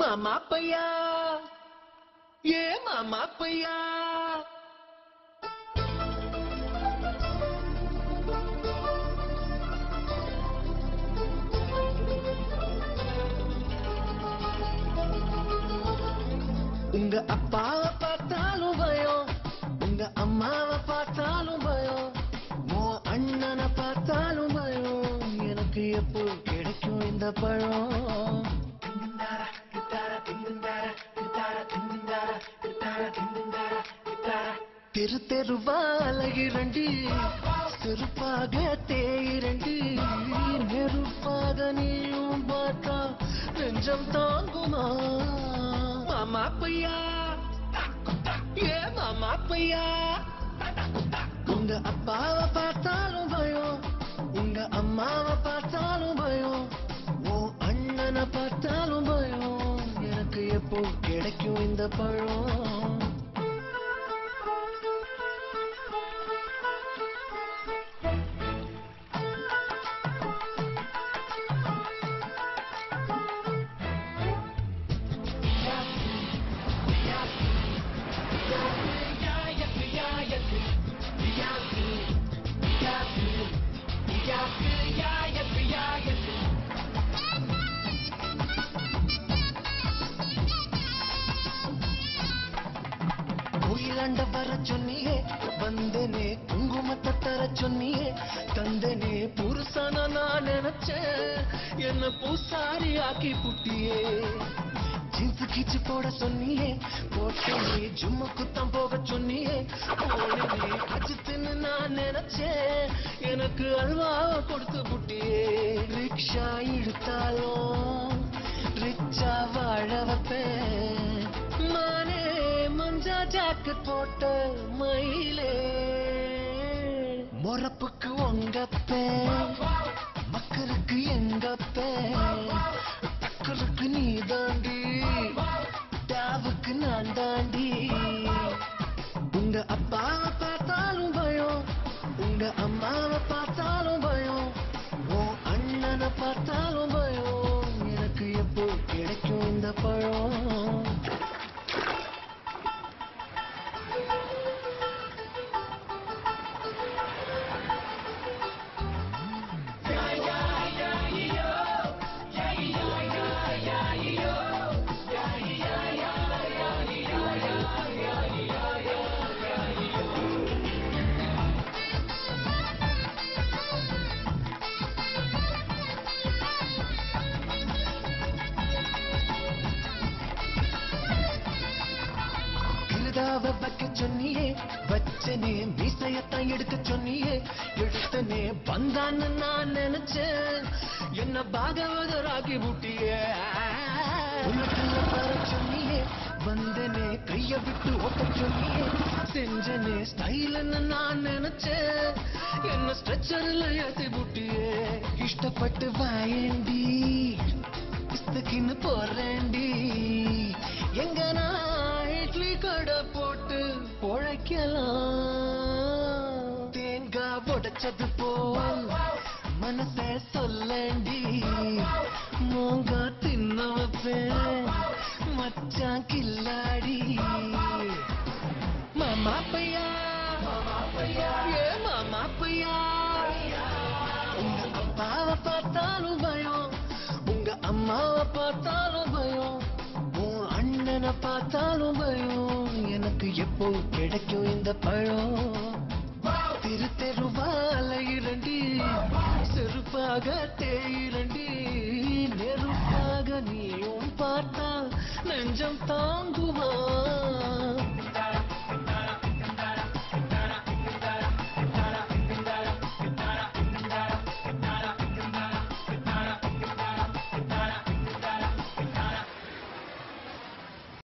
மாமா ஏ மாமா உங்க அப்பாவை பார்த்தாலும் பயம். உங்க அம்மாவை பார்த்தாலும் பயம். உன் அண்ணனை பார்த்தாலும் பயம். எனக்கு எப்போ கிடைக்கும் இந்த பழம்? தெரு தெருவா அழகிறண்டி செருப்பாக தேயிரண்டி நெருப்பாக நீயும் பார்த்தா நெஞ்சம் தாங்குமா? மாமா பையா. ஏ மாமா பையா. உங்க அப்பாவை பார்த்தாலும் பயம். உங்க அம்மாவை பார்த்தாலும் பயம். ஓ அண்ணனை பார்த்தாலும் பயம். எனக்கு எப்போ கிடைக்கும் இந்த பழம்? கோயிலாண்ட வர சொன்னியே வந்தனே குங்குமத்தை தர சொன்னியே தந்தனே புருஷன நான் நினைச்சேன் என்ன பூசாரி ஆக்கி புட்டியே. ஜீன்ஸ் கீச்சு போட சொன்னியே போட்டே ஜும்ம குத்தம் போக சொன்னியே போனே அஜித்துன்னு நான் நினைச்சேன் எனக்கு அல்வா கொடுத்து புட்டியே. ரிக்ஷா இழுத்தாலும் ரிச்சா வாழ வைப்பேன். ஜாக்கெட் போட்ட மயிலே. மொறப்புக்கு உங்கப்பேன் மக்களுக்கு எங்கப்பேன் மக்களுக்கு நீ தாண்டி டாவுக்கு நான் தாண்டி உங்க அப்பாவை பார்த்தாலும் பயம். உங்க அம்மாவை பார்த்தாலும் பயம். உன் அண்ணனை பார்த்தாலும் பயம். எனக்கு எப்போ கிடைக்கும் இந்த பழம் கிருதாவ வைக்க சொன்னியே வச்சனே மீசையத்தான் எடுக்க சொன்னியே எடுத்தனே வந்தான்னு நான் நினைச்சேன். என்ன பாகவதராகி விட்டியே உனக்குள்ள வர சொன்னியே வந்தனே கைய விட்டு ஓட்ட சொன்னியே செஞ்சனே ஸ்டைலன்னு நான் நினைச்சேன். என்ன ஸ்ட்ரெச்சர்ல ஏத்தி விட்டியே இஷ்டப்பட்டு வாயேண்டி இஸ்தக்கின்னு போறேன்டி வைக்கலாம் தேங்கா உடைச்சது போல் மனச சொல்லண்டி. மோங்கா தின்ன வைப்பேன் மச்சான் கில்லாடி. மாமா பையா ஏ மாமா பையா உங்க அப்பாவை பார்த்தாலும் பயம் உங்க அம்மாவை பார்த்தாலும் பயம். அண்ணனை பார்த்தாலும் பயம். எனக்கு எப்போ கிடைக்கும் இந்த பழம்? திரு தெருவால இரண்டி செருப்பாக தேரண்டி நெருப்பாக நீயும் பார்த்தா நெஞ்சம் தாங்குவான்.